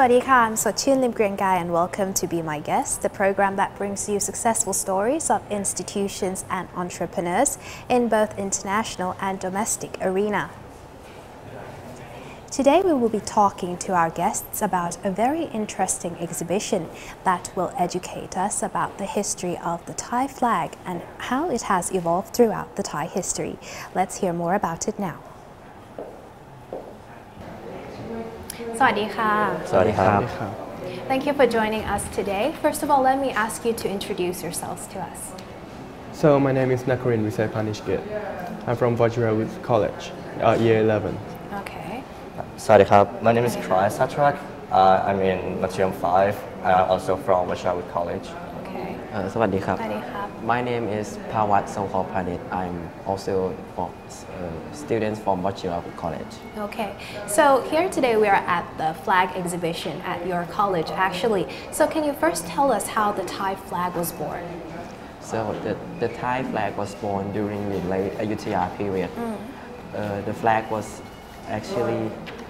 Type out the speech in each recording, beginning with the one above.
Sawasdee I'm Sochun Limgrengai and welcome to Be My Guest, the program that brings you successful stories of institutions and entrepreneurs in both international and domestic arena. Today we will be talking to our guests about a very interesting exhibition that will educate us about the history of the Thai flag and how it has evolved throughout the Thai history. Let's hear more about it now. Sawadee Thank you for joining us today. First of all, let me ask you to introduce yourselves to us. So my name is Nakarin Visay Panishkit. I'm from Vajrawut College, uh, year 11. Okay. Uh, Sawadee My name is Krai Satrak. Uh, I'm in Mathayom 5. I'm also from Vajrawut College. Uh, สวัสดีครับ My name is Pawat Songkhor Pradit. I'm also a uh, students from Vajiravudh College. Okay, so here today we are at the flag exhibition at your college actually. So can you first tell us how the Thai flag was born? So the, the Thai flag was born during the late uh, Ayutthaya period. Mm. Uh, the flag was actually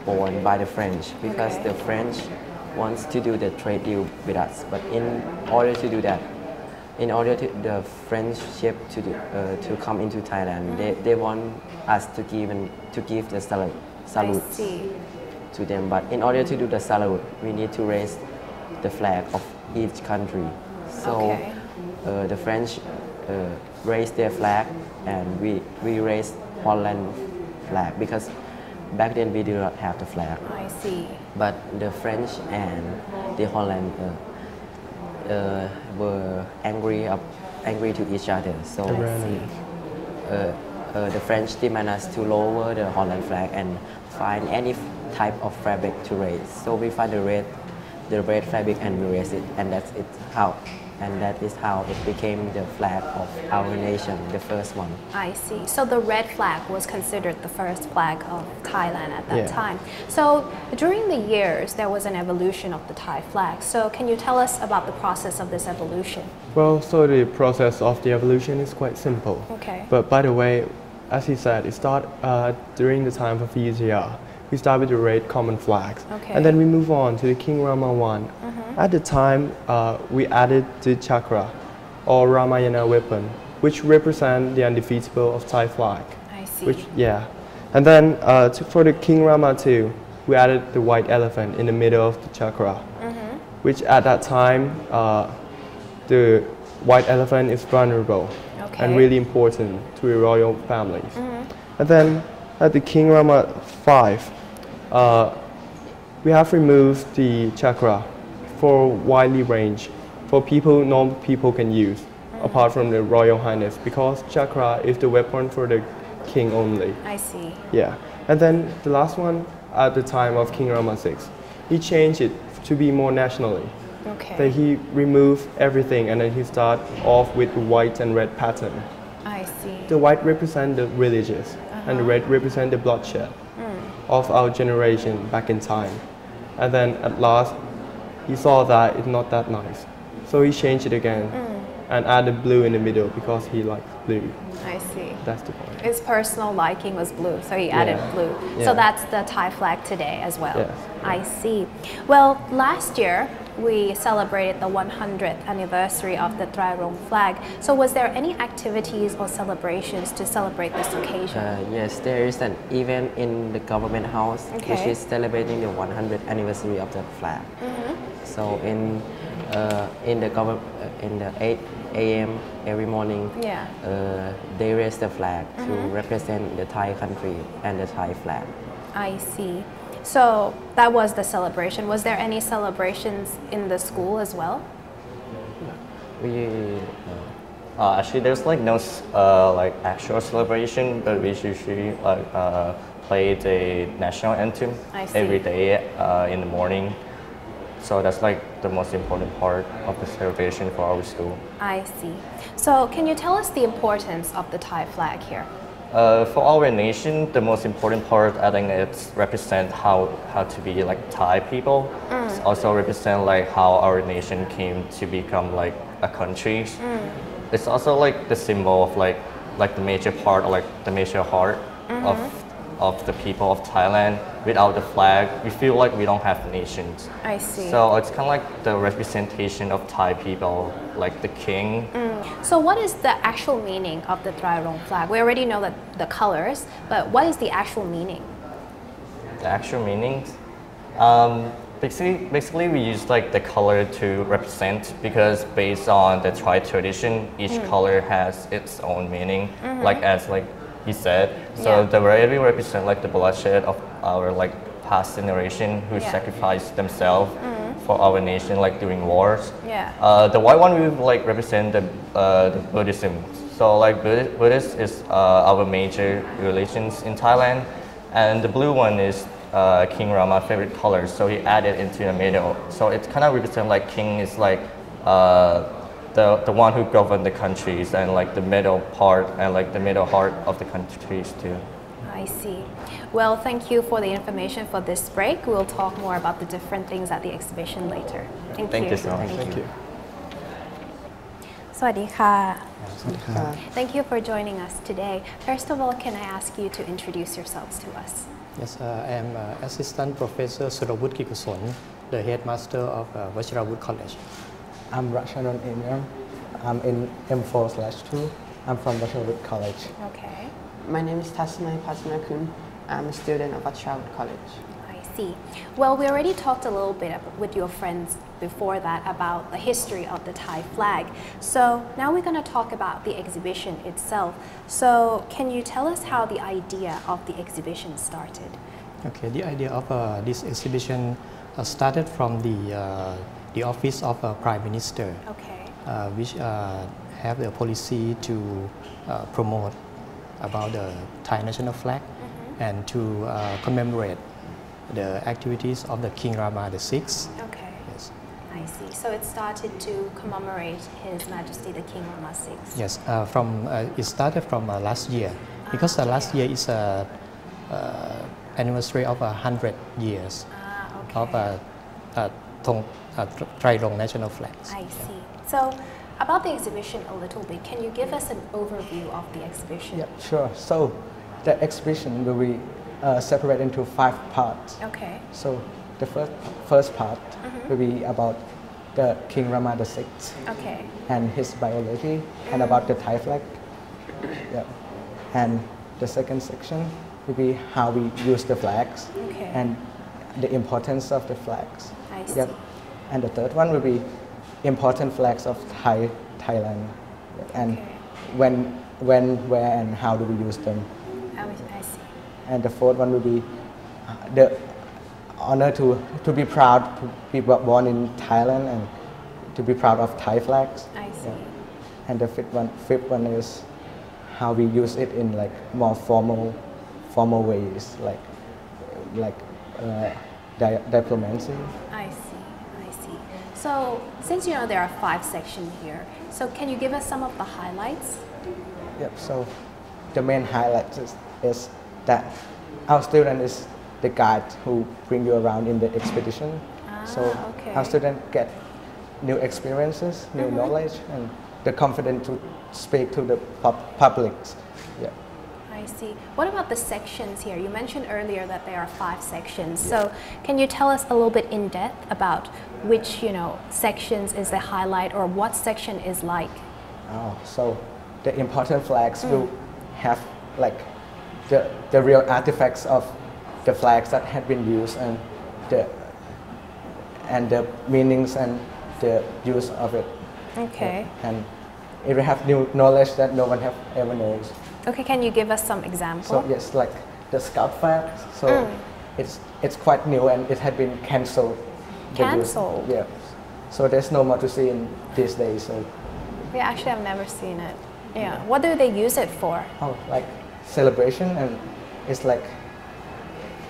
born by the French because okay. the French wants to do the trade deal with us. But in order to do that, in order to the French ship to do, uh, to come into Thailand they, they want us to give and to give the salute I salute to them. But in order to do the salute, we need to raise the flag of each country. So Okay. uh, the French uh, raised their flag, and we we raised Holland flag because back then we did not have the flag. I see. But the French and the Holland uh, were angry up, angry to each other. So The Rhine. uh, uh, the French demand us to lower the Holland flag and find any f- type of fabric to raise. So we find the red, the red fabric and we raise it, and that's it how, and that is how it became the flag of our nation, the first one. I see. So the red flag was considered the first flag of Thailand at that Yeah. time. So during the years, there was an evolution of the Thai flag. So can you tell us about the process of this evolution? Well, so the process of the evolution is quite simple. Okay. But by the way, as he said, it started uh, during the time of Ayutthaya. We start with the red common flags. Okay. And then we move on to the King Rama one. At the time, uh, we added the chakra or Ramayana weapon, which represent the undefeatable of Thai flag. I see. Which, yeah. And then uh, to, for the King Rama 2, we added the white elephant in the middle of the chakra, which at that time, uh, the white elephant is vulnerable Okay. and really important to the royal families. And then at the King Rama 5, uh, we have removed the chakra for widely range for people normal people can use apart from the royal highness because chakra is the weapon for the king only I see. yeah and then the last one at the time of king rama 6 he changed it to be more nationally Okay. then he removed everything and then he start off with the white and red pattern I see. the white represent the religious and the red represent the bloodshed of our generation back in time. And then at last, he saw that it's not that nice. So he changed it again mm. and added blue in the middle because he likes blue. I see. That's the point. His personal liking was blue, so he added Yeah. blue. So that's the Thai flag today as well. Yes. I see. Well, last year we celebrated the 100th anniversary of the Trai Rong flag. So was there any activities or celebrations to celebrate this occasion? Uh, yes, there is an event in the government house which is celebrating the 100th anniversary of the flag. Mm-hmm. So in uh, in the government uh, in the 8 a.m. every morning, Yeah. Mm-hmm. uh, they raise the flag to represent the Thai country and the Thai flag. I see. So that was the celebration. Was there any celebrations in the school as well? We uh, actually there's like no uh, like actual celebration but we usually like uh, play the national anthem every day uh, in the morning so that's like the most important part of the celebration for our school I see. So can you tell us the importance of the Thai flag here? Uh, for our nation, the most important part, I think, it's represent how how to be like Thai people. Mm. It's also represent like how our nation came to become like a country. Mm. It's also like the symbol of like like the major part, or like the major heart of mm-hmm. Of the people of Thailand. Without the flag, we feel like we don't have nations. I see. So it's kind of like the representation of Thai people, like the king. So what is the actual meaning of the Trai Rong flag? We already know that the colors, but what is the actual meaning? The actual meanings. Um, basically, basically we use like the color to represent because based on the Thai tradition, each Mm. color has its own meaning. Like as like he said, so. Yeah. the red we represent like the bloodshed of our like past generation who Yeah. Sacrificed themselves for our nation like during wars. Yeah. Uh, the white one we like represent the, uh, the Buddhism. So like Buddhist, Buddhist is uh, our major religions in Thailand, and the blue one is uh, King Rama favorite color. So he added into the middle. So it kind of represent like king is like uh, the the one who govern the countries, and like the middle part and like the middle heart of the countries too. I see. Well, thank you for the information for this break. We'll talk more about the different things at the exhibition later. Thank, Thank you. you so much. Thank you. สวัสดีค่ะ Thank you for joining us today. First of all, can I ask you to introduce yourselves to us? Yes, uh, I am uh, Assistant Professor Suravut Kikuson, the headmaster of uh, Vachiravut College. I'm Rakshanan Imram. I'm in M4 slash 2. I'm from Vachiravut College. Okay. My name is Tasmai Patmanakun. I'm a student of Vachiravut College. I see. Well, we already talked a little bit with your friends before that about the history of the Thai flag. So now we're going to talk about the exhibition itself. So can you tell us how the idea of the exhibition started? Okay, the idea of uh, this exhibition uh, started from the, uh, the office of a Prime Minister, Okay. uh, which uh, have the policy to uh, promote about the Thai national flag and to uh, commemorate the activities of the King Rama VI. Okay. Yes. I see. So it started to commemorate His Majesty the King Rama VI. Yes, uh, from uh, it started from uh, last year because uh, last year is a uh, anniversary of a hundred years Ah, okay. of uh, uh, Thong, uh, Tr- national flags. I see. So about the exhibition a little bit, can you give us an overview of the exhibition? Yeah, sure. So the exhibition will be uh, separated into five parts. Okay. So the first, first part will be about the King Rama VI Okay. and his biology and about the Thai flag. Yeah. And the second section will be how we use the flags Okay. and the importance of the flags. I see. Yep. And the third one will be important flags of Thai Thailand and Okay. when when where and how do we use them. I, I see. And the fourth one will be uh, the honor to to be proud to be born in Thailand and to be proud of Thai flags. I see. And the fifth one fifth one is how we use it in like more formal formal ways like like uh, di- diplomacy. I see. I see. So since you know there are five sections here, so can you give us some of the highlights? Yep. So the main highlight is, is that our student is the guide who bring you around in the expedition. so Ah, okay. our student get new experiences, new Mm-hmm. knowledge, and the confidence to speak to the pub- public. Yeah. I see. What about the sections here? You mentioned earlier that there are five sections. So can you tell us a little bit in depth about which you know sections is the highlight or what section is like? Oh, so the important flags will Mm. have like the, the real artifacts of the flags that had been used and the and the meanings and the use of it. Okay. And it will have new knowledge that no one have ever knows. Okay. Can you give us some example? So yes, like the scout flag. So Mm. it's it's quite new and it had been cancelled. Cancelled? Yeah. So there's no more to see in these days. So Yeah, actually, I've never seen it. Yeah. What do they use it for? oh, like celebration and it's like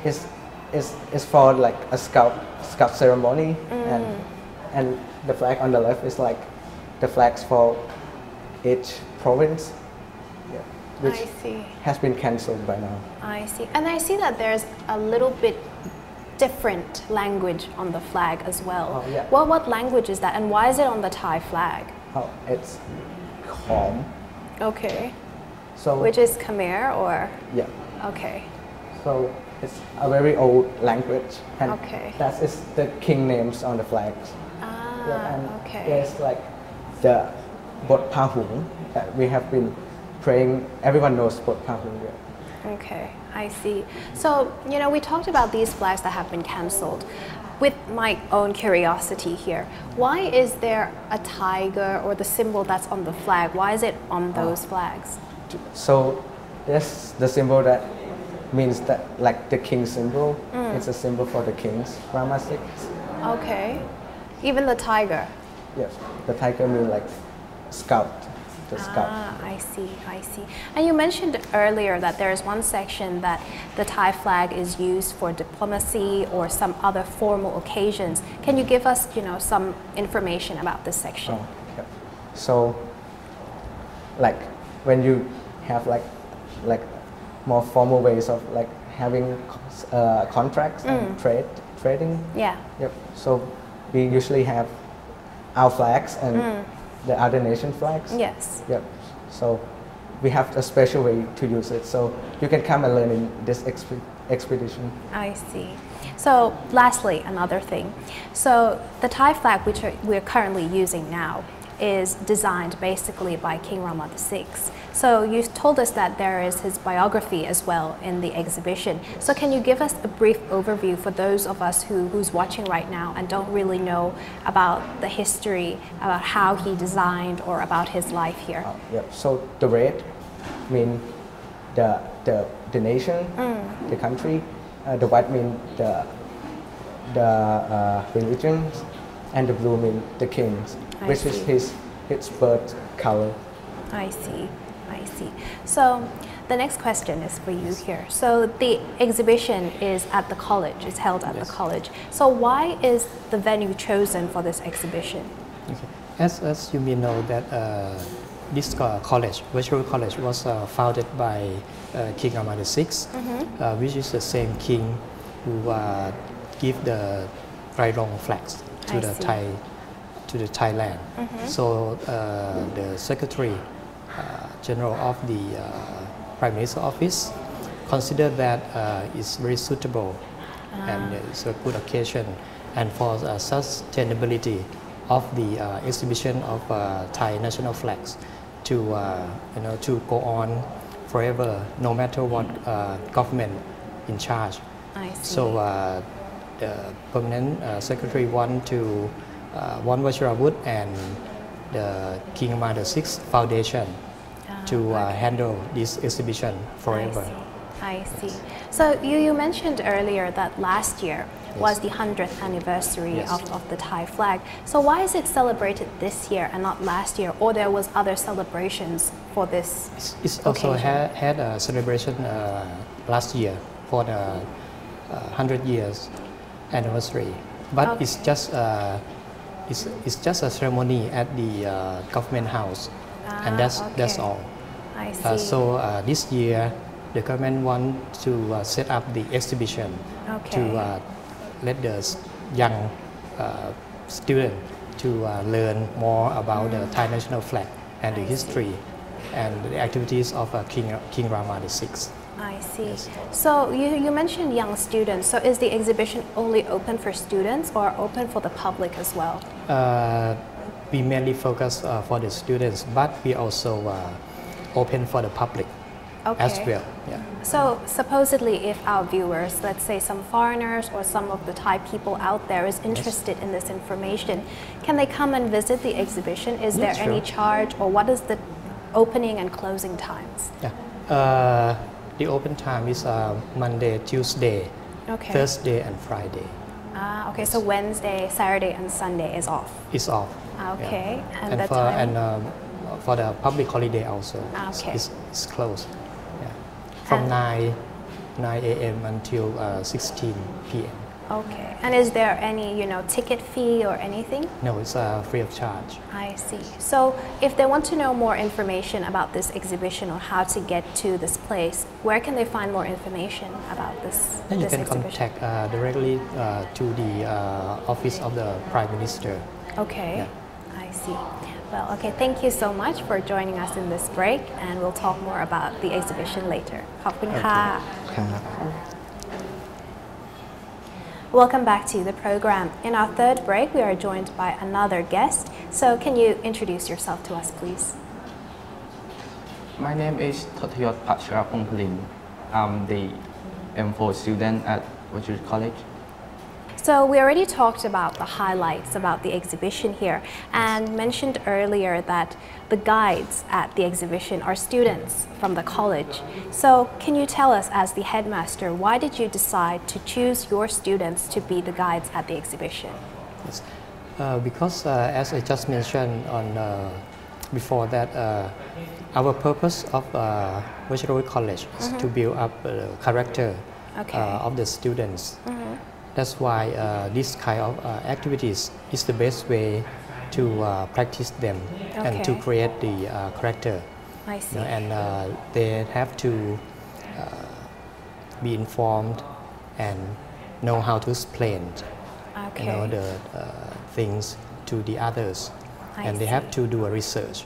it's it's, it's for like a scout scout ceremony and and the flag on the left is like the flags for each province yeah, which I see. has been cancelled by now I see. And I see that there's a little bit different language on the flag as well. Oh, yeah. What what language is that, and why is it on the Thai flag? oh it's Khom Okay. so Which is Khmer or yeah okay. So it's a very old language, and Okay. that is the king names on the flags. Ah, Yeah, and okay. there's like the Bot Pahung that we have been praying. Everyone knows Pahung. Yeah. Okay, I see. So, you know, we talked about these flags that have been cancelled. With my own curiosity here, why is there a tiger or the symbol that's on the flag? Why is it on those flags? So that's the symbol that means that like the king symbol. Mm. It's a symbol for the kings. Rama six. Okay. Even the tiger. Yes, the tiger means like scout. The scout. Ah, I see, I see. And you mentioned earlier that there is one section that the Thai flag is used for diplomacy or some other formal occasions. Can you give us, you know, some information about this section? Oh, yeah. So, like when you have like like more formal ways of like having uh, contracts Mm. and trade trading. Yeah. Yep. So we usually have our flags and the other nation flags. Yes. Yep. So we have a special way to use it. So you can come and learn in this exp- expedition. I see. So, lastly, another thing. So, the Thai flag, which are- we're currently using now, is designed basically by King Rama VI. So, you told us that there is his biography as well in the exhibition. So, can you give us a brief overview for those of us who, who's watching right now and don't really know about the history, about how he designed, or about his life here? Uh, yep. So the red mean the the the nation, the country. Uh, the white mean the the uh, religion, and the blue mean the kings, I which is his his birth color. I see, I see. So the next question is for you here. So the exhibition is at the college, it's held at Yes. the college. So why is the venue chosen for this exhibition? Okay. As, as you may know that uh, this co- college, Vajiravudh College, was uh, founded by uh, King Rama VI, uh, which is the same king who uh, give the Trai Rong flags to I the see. Thai to the Thailand. So uh, the Secretary uh, General of the uh, Prime Minister Office considered that uh, it's very suitable and it's a good occasion and for sustainability of the uh, exhibition of uh, Thai national flags to uh, you know to go on forever no matter what uh, government in charge. I see. So uh, the permanent uh, secretary want to uh, want Vachiravut and the King Rama VI Foundation to uh, handle this exhibition forever. I see. I see. So you, you mentioned earlier that last year was the 100th anniversary Yes. of, of the Thai flag. So why is it celebrated this year and not last year? Or there was other celebrations for this? It's, it's also ha- had a celebration uh, last year for the uh, 100 years anniversary, but it's just uh, it's, it's just a ceremony at the uh, government house, Ah, and that's that's all. I see. Uh, so uh, this year, the government want to uh, set up the exhibition Okay. to uh, let the young uh, student to uh, learn more about the Thai national flag and the I see. history and the activities of uh, King King Rama VI. I see. So you, you mentioned young students. So is the exhibition only open for students or open for the public as well? Uh, we mainly focus uh, for the students, but we also uh, open for the public as well. Yeah. So supposedly if our viewers, let's say some foreigners or some of the Thai people out there is interested in this information, can they come and visit the exhibition? Is there Yes, any charge or what is the opening and closing times? Yeah. Uh, the open time is uh, Monday, Tuesday, Okay. Thursday, and Friday. Ah, okay, so Wednesday, Saturday and Sunday is off. It's off. Ah, Yeah. Okay, and, And, for time? and um, for the public holiday also, Ah, it's- okay. it's, it's closed. Yeah. From And- 9 9 a.m. until uh, 16 p.m. Okay, and is there any, you know, ticket fee or anything? No, it's uh, free of charge. I see. So, if they want to know more information about this exhibition or how to get to this place, where can they find more information about this, Then you this can exhibition? contact uh, directly uh, to the uh, office of the Prime Minister. Okay, Yeah. I see. Well, okay, thank you so much for joining us in this break, and we'll talk more about the exhibition later. ขอบคุณค่ะ ครับ Welcome back to the program. In our third break, we are joined by another guest. So, can you introduce yourself to us, please? My name is Thotayot Pacharapongpalin. I'm the M4 student at Wajir College. So we already talked about the highlights about the exhibition here and mentioned earlier that the guides at the exhibition are students from the college. So can you tell us as the headmaster, why did you decide to choose your students to be the guides at the exhibition? Yes. Uh, because uh, as I just mentioned on uh, before that, uh, our purpose of uh, Vajiravudh College is to build up uh, character Okay. uh, of the students. That's why uh, this kind of uh, activities is the best way to uh, practice them and to create the uh, character. I you see. know, and uh, they have to uh, be informed and know how to explain okay. you know, the uh, things to the others. I and they have to do a research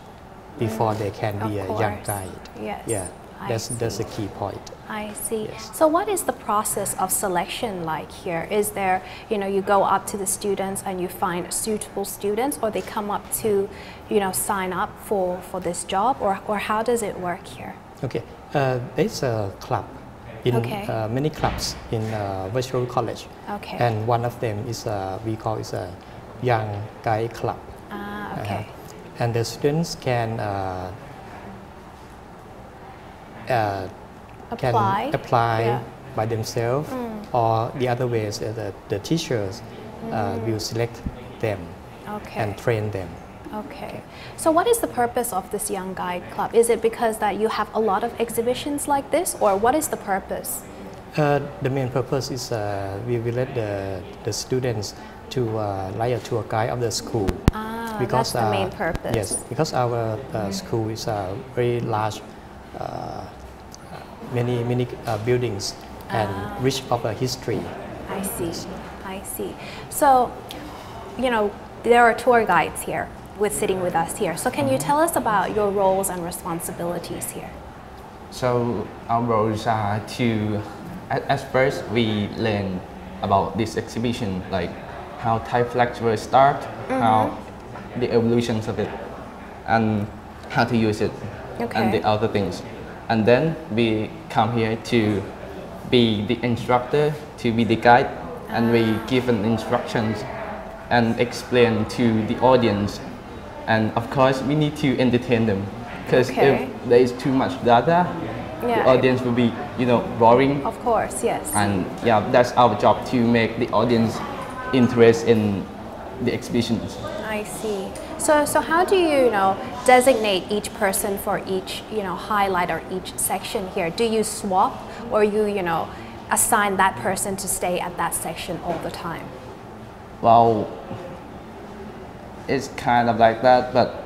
before they can be Of a young guide. Yes, Yeah, that's, that's the key point. I see. Yes. So what is the process of selection like here? Is there, you know, you go up to the students and you find suitable students or they come up to, you know, sign up for, for this job or, or how does it work here? Okay, uh, there's a club in Okay. uh, many clubs in uh, Vajiravudh College, Okay. and one of them is uh, we call is a young guy club. Ah, Uh, okay. and the students can uh, uh, Apply. can apply Yeah. by themselves, or the other ways uh, the, the teachers uh, will select them Okay. and train them. Okay. So what is the purpose of this Young Guide Club? Is it because that you have a lot of exhibitions like this or what is the purpose? Uh, the main purpose is uh, we will let the, the students to uh, like a tour guide of the school. Ah, that's the main purpose. Yes, because our uh, school is a very large, uh, many many uh, buildings and Ah. rich of a history. I see. I see. So, you know, there are tour guides here with sitting with us here. So can you tell us about your roles and responsibilities here? So our roles are to, at, at first we learn about this exhibition, like how Thai flags were start, how the evolutions of it, and how to use it, Okay. and the other things. And then we come here to be the instructor, to be the guide, and we ah. give an instructions and explain to the audience. And of course, we need to entertain them, because Okay. if there is too much data, Yeah. the audience will be, you know, boring. Of course, yes. And yeah, that's our job to make the audience interest in the exhibitions. I see. So, so how do you, you know, designate each person for each, you know, highlight or each section here? Do you swap or you, you know, assign that person to stay at that section all the time? Well, it's kind of like that, but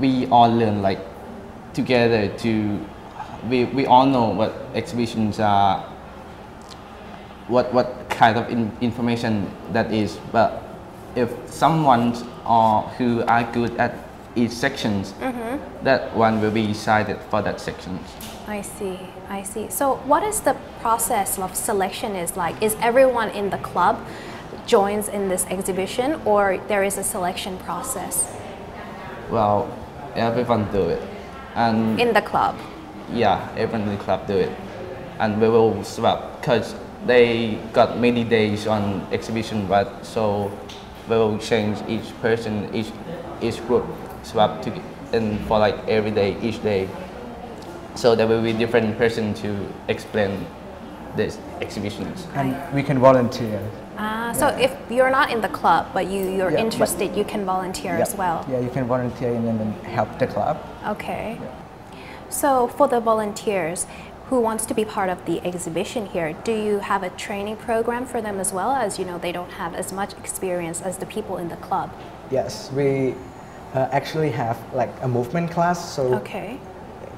we all learn like together to. We, we all know what exhibitions are, what what kind of in, information that is. But if someone or who are good at each sections, mm-hmm. that one will be decided for that section. I see, I see. So what is the process of selection is like? Is everyone in the club joins in this exhibition or there is a selection process Well, everyone do it, and in the club? Yeah, everyone in the club do it. And we will swap because they got many days on exhibition, but so we will change each person, each each group swap to and for like every day, each day. So there will be different person to explain this exhibitions. And we can volunteer. Ah, so if you're not in the club but you, you're Yeah, but- interested, you can volunteer as well. Yeah, you can volunteer and then help the club. Okay. So for the volunteers who wants to be part of the exhibition here, do you have a training program for them as well as you know they don't have as much experience as the people in the club? Yes, we uh, actually have like a movement class, so Okay.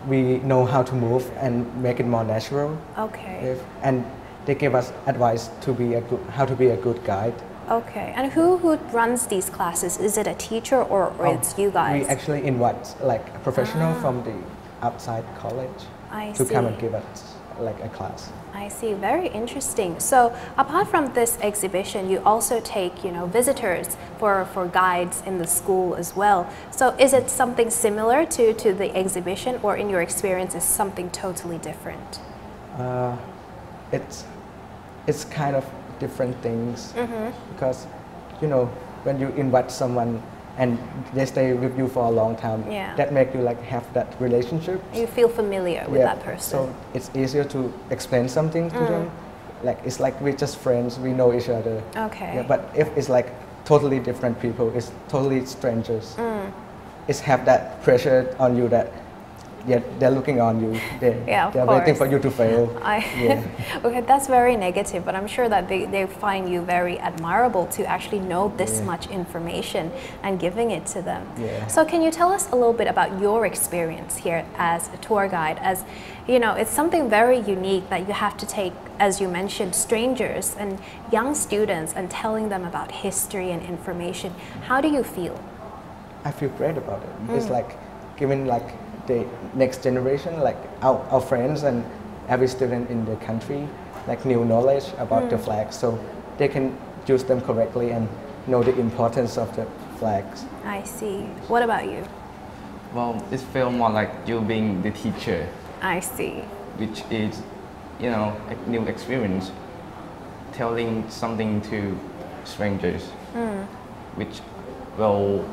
we know how to move and make it more natural. Okay. If, and they give us advice to be a good, how to be a good guide. Okay. And who who runs these classes? Is it a teacher or, or Oh, it's you guys? We actually invite like a professional from the outside college I to come and give us like a class. I see. Very interesting. So, apart from this exhibition, you also take, you know, visitors for, for guides in the school as well. So, is it something similar to, to the exhibition, or in your experience, is something totally different? Uh, it's it's kind of different things because you know when you invite someone and they stay with you for a long time Yeah. that make you like have that relationship You feel familiar with that person. so it's easier to explain something to them like it's like we're just friends we know each other Okay. yeah, but if it's like totally different people it's totally strangers Mm. it's have that pressure on you that yeah they're looking on you they, Yeah, they're waiting for you to fail I, Yeah. okay, that's very negative, but I'm sure that they, they find you very admirable to actually know this much information and giving it to them. Yeah. So can you tell us a little bit about your experience here as a tour guide? As you know, it's something very unique that you have to take, as you mentioned, strangers and young students and telling them about history and information. How do you feel? I feel great about it. It's mm. like giving like the next generation, like our, our friends and every student in the country, like new knowledge about the hmm. flag, so they can use them correctly and know the importance of the flags. I see. What about you? Well, it feels more like you being the teacher, I see. which is, you know, a new experience. Telling something to strangers, hmm. which will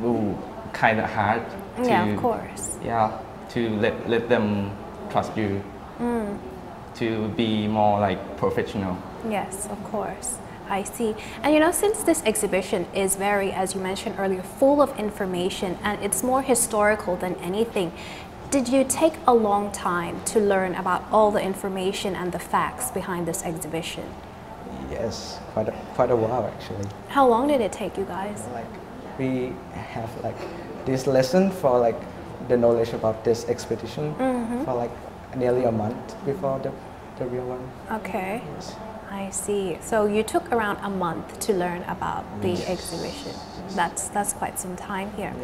will kind of hard to Yeah, of course. yeah to let let them trust you Mm. to be more like professional. Yes, of course. I see. And you know, since this exhibition is very, as you mentioned earlier, full of information and it's more historical than anything, did you take a long time to learn about all the information and the facts behind this exhibition? Yes, quite a, quite a while actually. How long did it take you guys? Like we have like this lesson for like the knowledge about this expedition mm-hmm. for like nearly a month before the, the real one. Okay, I see. So you took around a month to learn about the exhibition. That's that's quite some time here.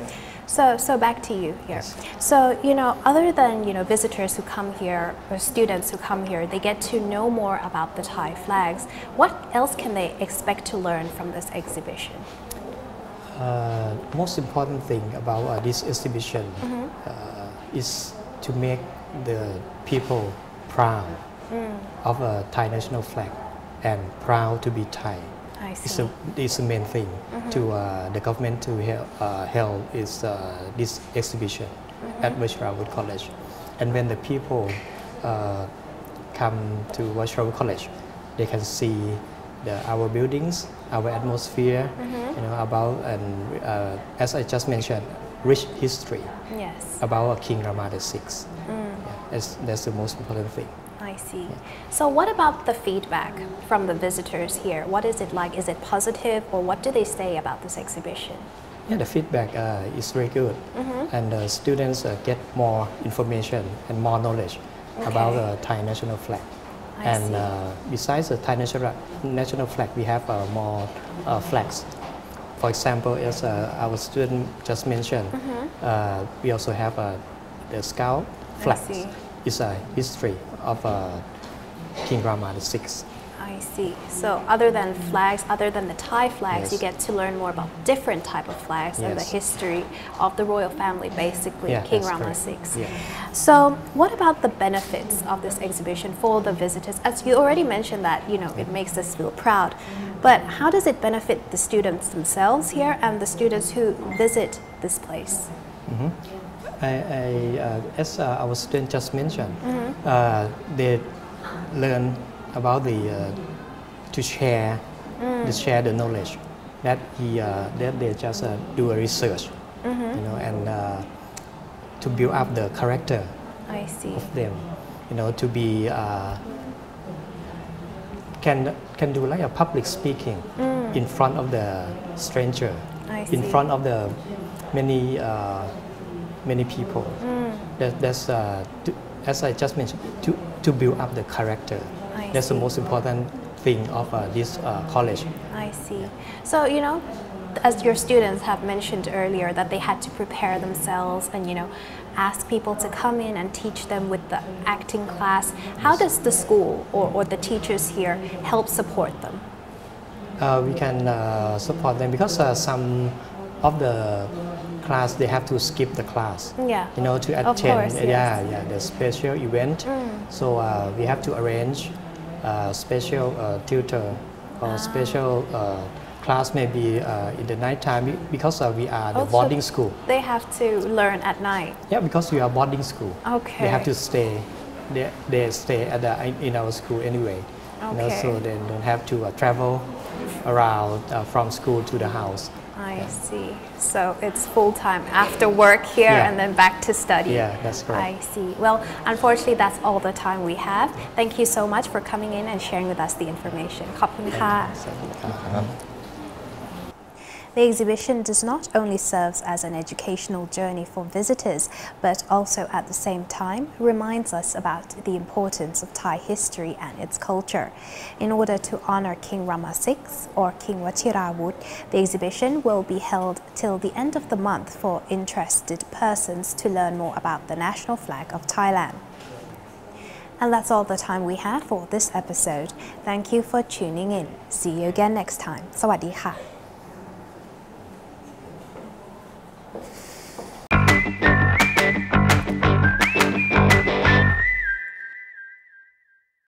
So so back to you here. So you know, other than you know visitors who come here or students who come here, they get to know more about the Thai flags. What else can they expect to learn from this exhibition? Uh, most important thing about uh, this exhibition uh, is to make the people proud of a Thai national flag and proud to be Thai. I It's, see. a, it's the main thing to uh, the government to hel- uh, held is uh, this exhibition at Vajiravudh College, and when the people uh, come to Vajiravudh College, they can see the, our buildings, our atmosphere, you know about and uh, as I just mentioned, rich history Yes, about King Rama VI. Yeah, that's, that's the most important thing. I see. So what about the feedback from the visitors here? What is it like? Is it positive, or what do they say about this exhibition? Yeah, the feedback uh, is very good, and uh, students uh, get more information and more knowledge about the Thai national flag. I and uh, besides the Thai national national flag, we have uh, more uh, flags. For example, as uh, our student just mentioned, uh, we also have uh, the Scout flag. It's a history of uh, King Rama VI. I see. So other than flags, other than the Thai flags, you get to learn more about different type of flags and the history of the royal family, basically, Yeah, King Rama. VI. Yeah. So what about the benefits of this exhibition for the visitors? As you already mentioned that, you know, it makes us feel proud. But how does it benefit the students themselves here and the students who visit this place? I, I, uh, as uh, our student just mentioned, uh, they learn about the uh, to share, to share the knowledge that he uh, that they just uh, do a research, you know, and uh, to build up the character I see. of them, you know, to be uh, can can do like a public speaking in front of the stranger, I in front of the many uh, many people. That, that's uh, to, as I just mentioned to to build up the character. That's the most important thing of uh, this uh, college. I see. So, you know, as your students have mentioned earlier, that they had to prepare themselves and you know ask people to come in and teach them with the acting class. How does the school or, or the teachers here help support them? Uh, we can uh, support them because uh, some of the class they have to skip the class. Yeah. You know to Of attend. course, yeah, yes. Mm. yeah, the special event. So uh, we have to arrange special uh, tutor or Ah. special uh, class maybe uh, in the night time because uh, we are the Also- boarding school. They have to learn at night. Yeah, because we are boarding school. Okay. They have to stay. They, they stay at the, in our school anyway. You know, so they don't have to uh, travel around uh, from school to the house. I see. So it's full time after work here Yeah. and then back to study. Yeah, that's correct. I see. Well, unfortunately, that's all the time we have. Thank you so much for coming in and sharing with us the information. ขอบคุณค่ะ The exhibition does not only serve as an educational journey for visitors, but also at the same time reminds us about the importance of Thai history and its culture. In order to honor King Rama VI or King Wachirawut, the exhibition will be held till the end of the month for interested persons to learn more about the national flag of Thailand. And that's all the time we have for this episode. Thank you for tuning in. See you again next time. สวัสดีค่ะ